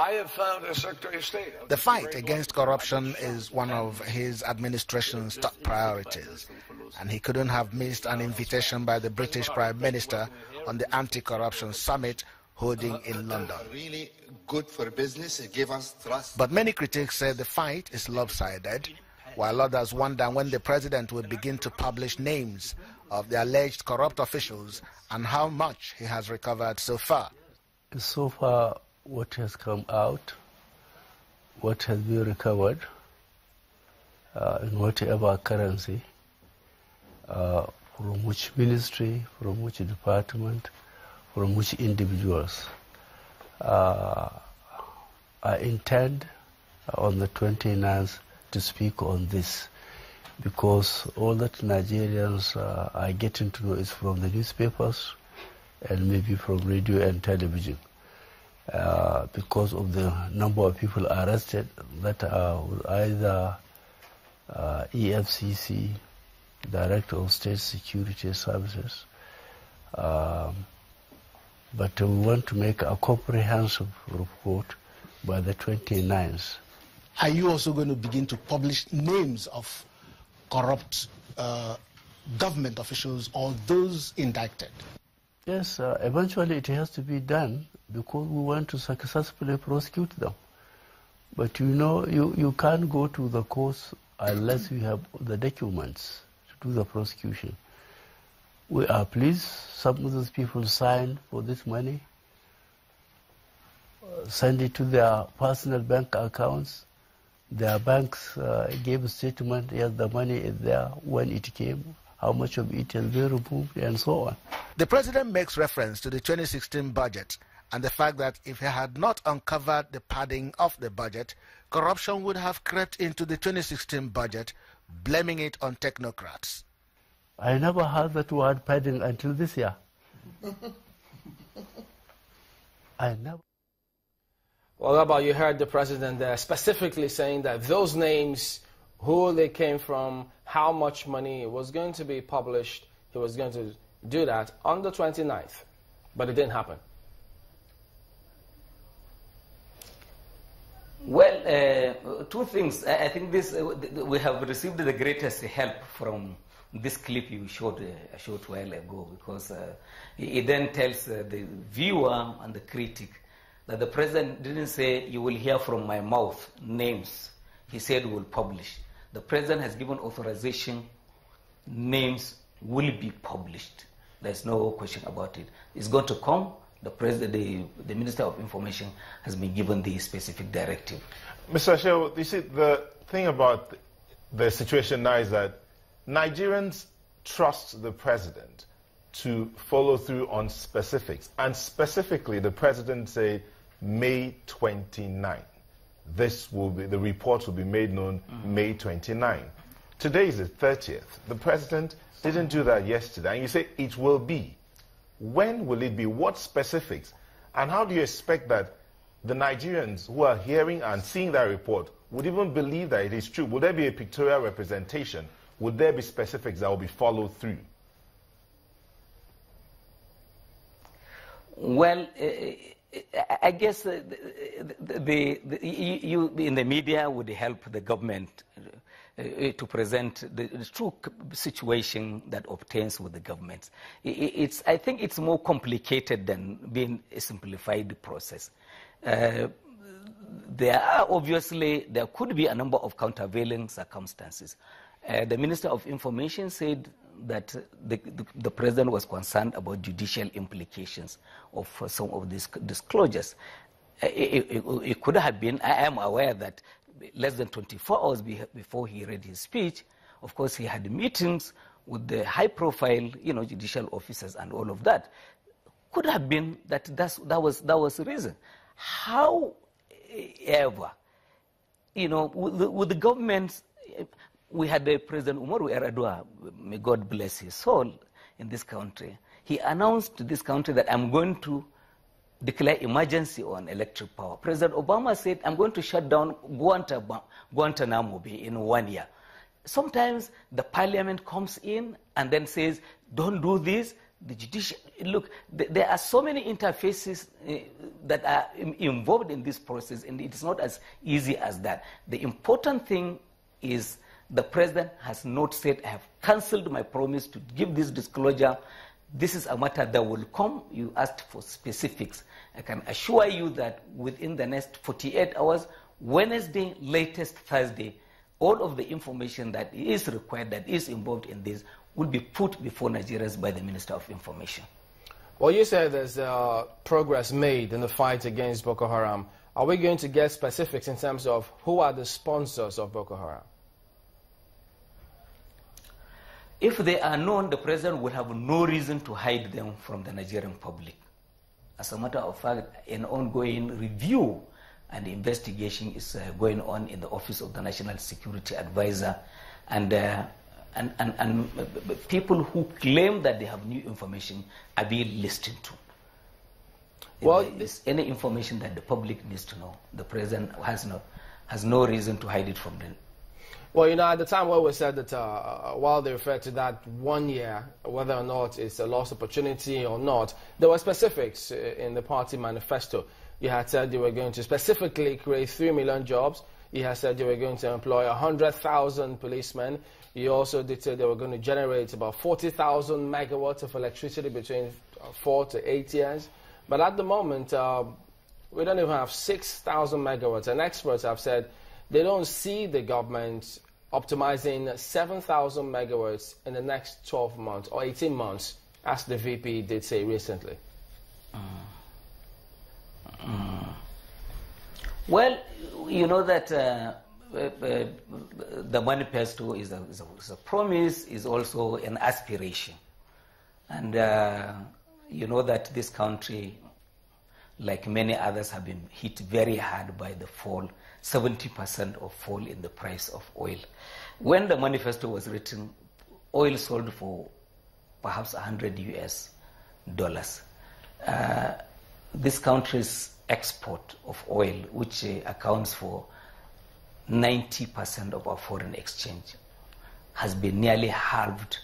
I have found as Secretary of State. The fight against corruption is one of his administration's top priorities, and he couldn't have missed an invitation by the British Prime Minister on the anti-corruption summit holding in London. Really good for business. It gave us trust. But many critics say the fight is lopsided, while others wonder when the president will begin to publish names of the alleged corrupt officials and how much he has recovered so far. So far, what has come out, what has been recovered uh, in whatever currency, uh, from which ministry, from which department, from which individuals. Uh, I intend on the 29th to speak on this because all that Nigerians uh, are getting to know is from the newspapers and maybe from radio and television. Uh, because of the number of people arrested that are either uh, EFCC, Director of State Security Services. Um, but we want to make a comprehensive report by the 29th. Are you also going to begin to publish names of corrupt uh, government officials or those indicted? Yes, uh, eventually it has to be done because we want to successfully prosecute them. But you know, you, you can't go to the courts unless you have the documents to do the prosecution. We are pleased some of those people signed for this money, uh, send it to their personal bank accounts. Their banks uh, gave a statement, yes, the money is there when it came, how much of it has been removed, and so on. The president makes reference to the 2016 budget and the fact that if he had not uncovered the padding of the budget, corruption would have crept into the 2016 budget, blaming it on technocrats. I never heard that word padding until this year. I never. Well, about you heard the president there specifically saying that those names, who they came from, how much money was going to be published. He was going to do that on the 29th, but it didn't happen. Well, uh, two things. I think this uh, we have received the greatest help from this clip you showed uh, a short while ago because uh, it then tells uh, the viewer and the critic that the president didn't say you will hear from my mouth names. He said we will publish. The president has given authorization. Names will be published. There's no question about it. It's going to come the president, the, the Minister of Information has been given the specific directive. Mr. Shehu, you see, the thing about the situation now is that Nigerians trust the president to follow through on specifics. And specifically, the president said May 29. This will be, the report will be made known mm. May 29. Today is the 30th. The president didn't do that yesterday. And you say it will be. When will it be? What specifics? And how do you expect that the Nigerians who are hearing and seeing that report would even believe that it is true? Would there be a pictorial representation? Would there be specifics that will be followed through? Well, uh, I guess uh, the, the, the, you in the media would help the government uh, to present the, the, true situation that obtains with the government. It's, I think it's more complicated than being a simplified process. Uh, there are obviously, there could be a number of countervailing circumstances. Uh, the Minister of Information said that the, the, the, President was concerned about judicial implications of some of these disclosures. It, it, it, could have been, I am aware that less than 24 hours be before he read his speech, of course, he had meetings with the high-profile, you know, judicial officers and all of that. Could have been that that was that was the reason. However, you know, with the, with the government, we had the President Umaru Yar'Adua, may God bless his soul, in this country. He announced to this country that I'm going to declare emergency on electric power. President Obama said, I'm going to shut down Guantanamo Bay in one year. Sometimes the parliament comes in and then says, don't do this, the judicial look th- there are so many interfaces uh, that are involved in this process and it's not as easy as that the important thing is the president has not said i have cancelled my promise to give this disclosure this is a matter that will come you asked for specifics i can assure you that within the next 48 hours wednesday latest thursday all of the information that is required that is involved in this will be put before Nigerians by the Minister of Information. Well, you said there's uh, progress made in the fight against Boko Haram. Are we going to get specifics in terms of who are the sponsors of Boko Haram? If they are known, the president will have no reason to hide them from the Nigerian public. As a matter of fact, an ongoing review and investigation is uh, going on in the Office of the National Security Advisor. And uh, and, and, and people who claim that they have new information are being listened to. Well, if there's any information that the public needs to know, the president has no, has no reason to hide it from them. Well, you know, at the time we said that uh, while they referred to that one year, whether or not it's a lost opportunity or not, there were specifics uh, in the party manifesto. You had said you were going to specifically create 3 million jobs. You had said you were going to employ 100,000 policemen. You also did say they were going to generate about 40,000 megawatts of electricity between uh, four to eight years. But at the moment, uh, we don't even have 6,000 megawatts. And experts have said they don't see the government optimizing 7,000 megawatts in the next 12 months or 18 months, as the VP did say recently. Uh, uh, well, you know that uh, uh, uh, the manifesto is a, is, a, is a, promise, is also an aspiration. And uh, you know that this country, like many others, have been hit very hard by the fall, 70% of fall in the price of oil. When the manifesto was written, oil sold for perhaps 100 US dollars. Uh, this country's export of oil, which uh, accounts for 90% of our foreign exchange has been nearly halved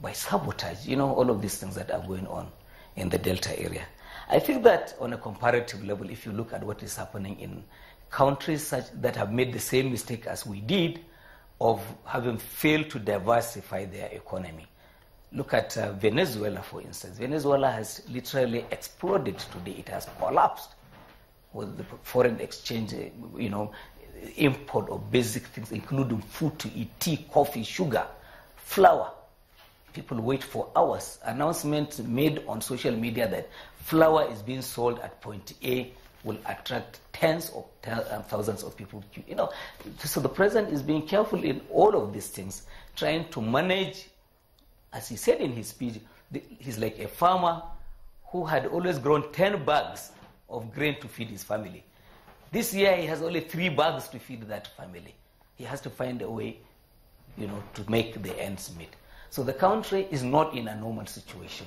by sabotage. You know, all of these things that are going on in the Delta area. I think that on a comparative level, if you look at what is happening in countries such that have made the same mistake as we did of having failed to diversify their economy. Look at uh, Venezuela, for instance. Venezuela has literally exploded today. It has collapsed with the foreign exchange, you know, import of basic things, including food to eat, tea, coffee, sugar, flour. People wait for hours. Announcement made on social media that flour is being sold at point A will attract tens of um, thousands of people. You know, so the president is being careful in all of these things, trying to manage, as he said in his speech, he's like a farmer who had always grown 10 bags of grain to feed his family. This year he has only three bags to feed that family. He has to find a way, you know, to make the ends meet. So the country is not in a normal situation.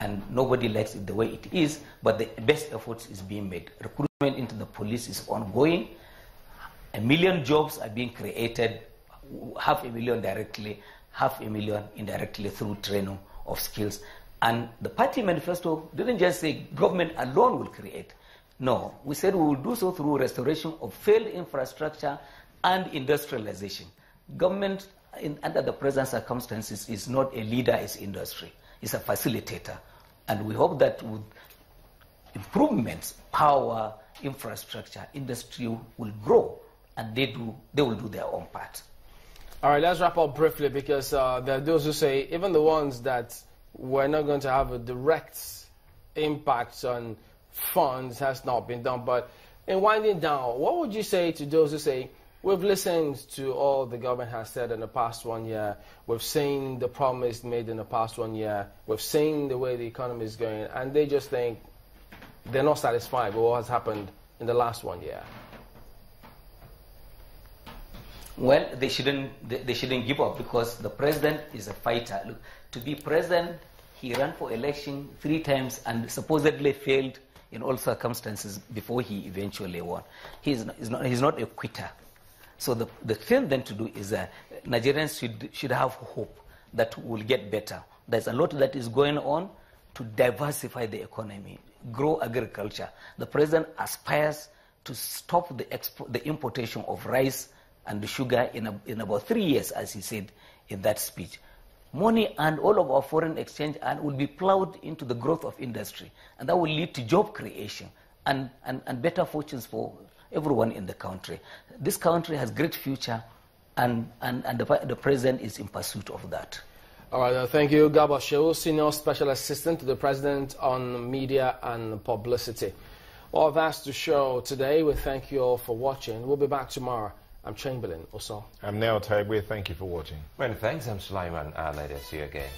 And nobody likes it the way it is, but the best efforts is being made. Recruitment into the police is ongoing. A million jobs are being created, half a million directly, half a million indirectly through training of skills. And the party manifesto didn't just say government alone will create. No, we said we will do so through restoration of failed infrastructure and industrialization. Government, in, under the present circumstances, is not a leader, it's industry. It's a facilitator. And we hope that with improvements, power, infrastructure, industry will grow, and they, do, they will do their own part. All right, let's wrap up briefly because uh, there are those who say even the ones that were not going to have a direct impact on funds has not been done. But in winding down, what would you say to those who say, We've listened to all the government has said in the past one year. We've seen the promise made in the past one year. We've seen the way the economy is going, and they just think they're not satisfied with what has happened in the last one year. Well, they shouldn't. They, they shouldn't give up because the president is a fighter. Look, to be president, he ran for election three times and supposedly failed in all circumstances before he eventually won. He's, not, he's not a quitter. So the, the thing then to do is uh, Nigerians should, should have hope that we'll get better. There's a lot that is going on to diversify the economy, grow agriculture. The president aspires to stop the, the importation of rice and sugar in, a, in about three years, as he said in that speech. Money and all of our foreign exchange and will be plowed into the growth of industry, and that will lead to job creation and, and, and better fortunes for everyone in the country. This country has great future, and, and, and the, the president is in pursuit of that. All right, uh, thank you, Garba Shehu, Senior Special Assistant to the President on Media and Publicity. Well, that's the show today. We thank you all for watching. We'll be back tomorrow. I'm Chamberlain, Usoh. I'm Neo Taibwe. Thank you for watching. Many thanks. I'm Sulaiman. Uh, later. See you again.